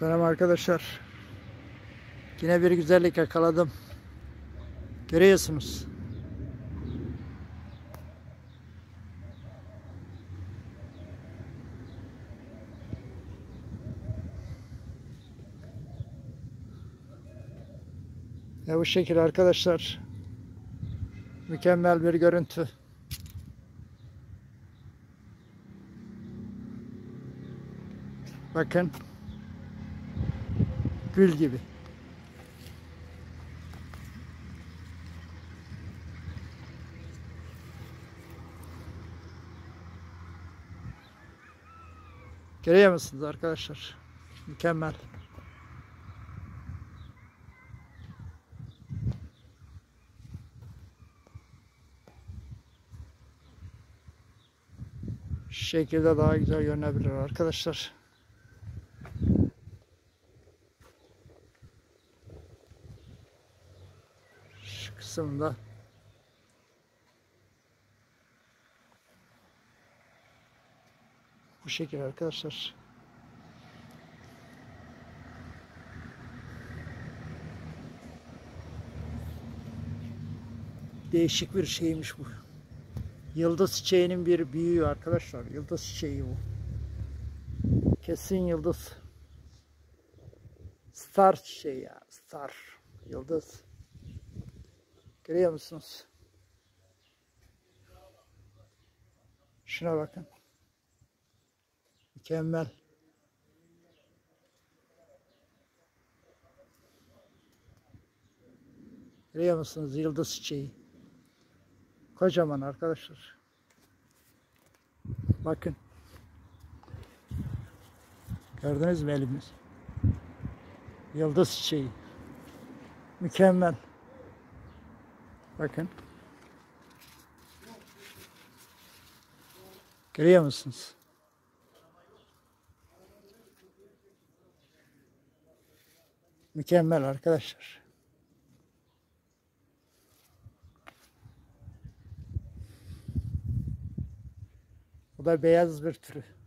Selam arkadaşlar. Yine bir güzellik yakaladım. Görüyorsunuz. Ya bu şekil arkadaşlar. Mükemmel bir görüntü. Bakın. Gül gibi. Görüyor arkadaşlar? Mükemmel. Şu şekilde daha güzel görünebilir arkadaşlar. Şu kısımda bu şekil arkadaşlar. Değişik bir şeymiş bu. Yıldız çiçeğinin bir büyüğü arkadaşlar. Yıldız çiçeği bu. Kesin yıldız. Star çiçeği ya. Star. Yıldız. Görüyor musunuz? Şuna bakın. Mükemmel. Görüyor musunuz? Yıldız çiçeği. Kocaman arkadaşlar. Bakın. Gördünüz mü elimiz? Yıldız çiçeği. Mükemmel. Bakın. Görüyor musunuz? Mükemmel arkadaşlar. Bu da beyaz bir türü.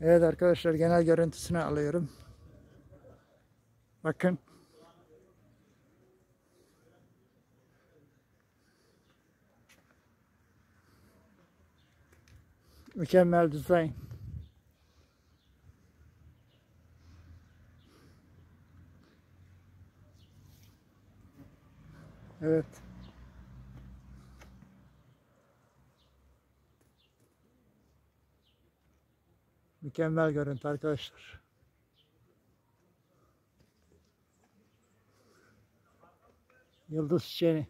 Evet arkadaşlar genel görüntüsünü alıyorum. Bakın. Mükemmel dizayn. Evet. Mükemmel görüntü arkadaşlar. Yıldız çiçeğini.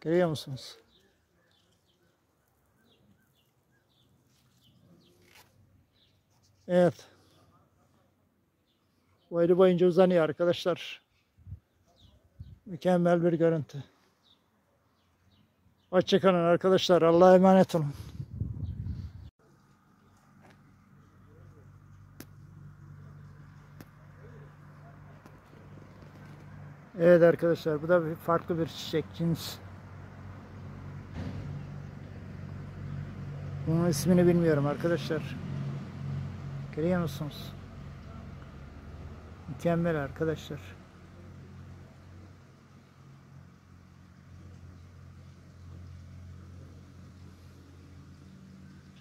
Görüyor musunuz? Evet. Boylu boyunca uzanıyor arkadaşlar. Mükemmel bir görüntü. Hoşçakalın arkadaşlar. Allah'a emanet olun. Evet arkadaşlar bu da bir farklı bir çiçek cins. Bunun ismini bilmiyorum arkadaşlar. Görüyor musunuz? Mükemmel arkadaşlar.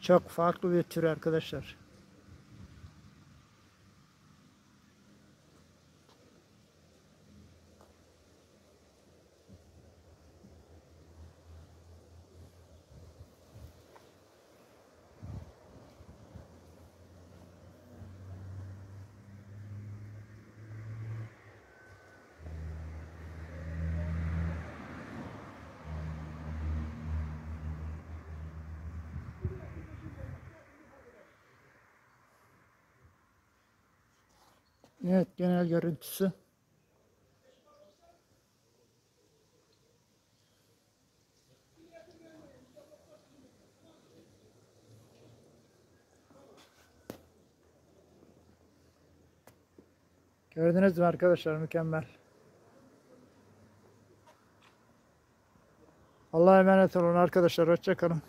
Çok farklı bir tür arkadaşlar. Evet genel görüntüsü. Gördünüz mü arkadaşlar mükemmel. Allah'a emanet olun arkadaşlar. Hoşçakalın.